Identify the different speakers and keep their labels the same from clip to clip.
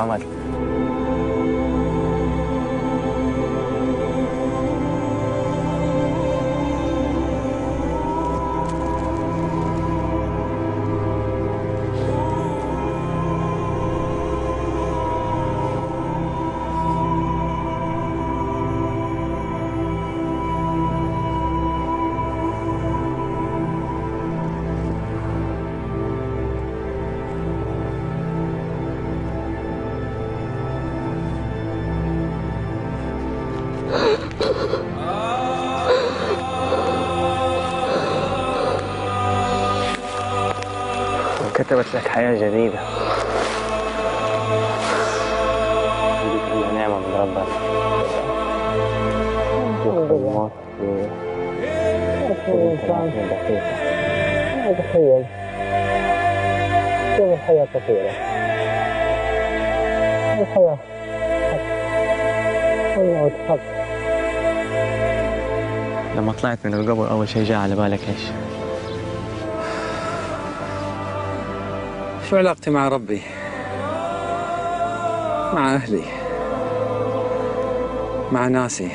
Speaker 1: 好嘛。كتبت لك حياة جديدة. كلها نعمة من ربنا
Speaker 2: خدمات
Speaker 1: دقيقة.
Speaker 2: تخيل. كيف الحياة قصيرة الحياة حق والموت حق
Speaker 1: لما طلعت من القبر أول شيء جاء على بالك إيش؟
Speaker 3: شو علاقتي مع ربي؟ مع أهلي؟ مع ناسي؟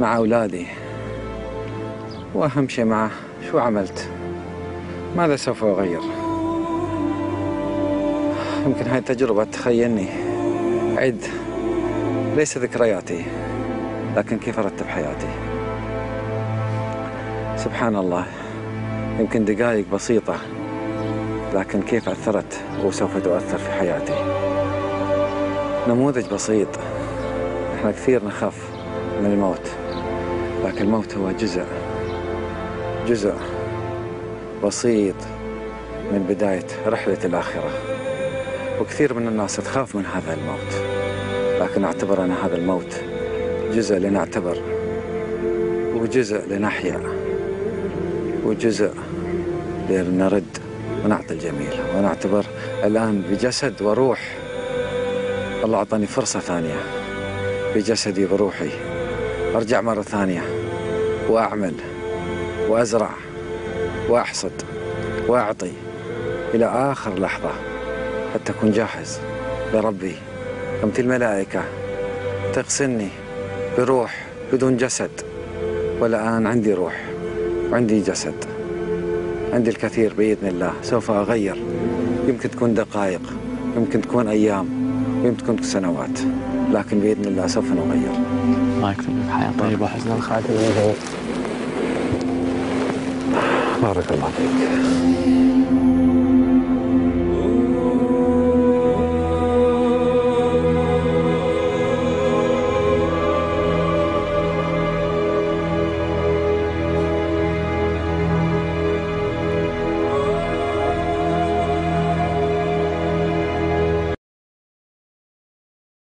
Speaker 3: مع أولادي؟ وأهم شيء مع شو عملت؟ ماذا سوف أغير؟ يمكن هاي التجربة تخيلني. عد ليس ذكرياتي لكن كيف أرتب حياتي؟ سبحان الله. يمكن دقائق بسيطة لكن كيف أثرت وسوف تؤثر في حياتي؟ نموذج بسيط. إحنا كثير نخاف من الموت لكن الموت هو جزء جزء بسيط من بداية رحلة الآخرة. وكثير من الناس تخاف من هذا الموت لكن أعتبر أن هذا الموت جزء لنعتبر وجزء لنحيا. وجزء لنرد ونعطي الجميل. ونعتبر الآن بجسد وروح. الله أعطاني فرصة ثانية. بجسدي بروحي أرجع مرة ثانية. وأعمل. وأزرع. وأحصد. وأعطي. إلى آخر لحظة. حتى أكون جاهز. لربي قمت الملائكة. تغسلني بروح بدون جسد. والآن عندي روح. وعندي جسد. عندي الكثير بإذن الله. سوف أغير. يمكن تكون دقائق. يمكن تكون أيام. يمكن تكون سنوات. لكن بإذن الله سوف نغير.
Speaker 1: الله يكتب لك حياة طيبة. وحسن الخاتمة يا
Speaker 3: بارك الله فيك.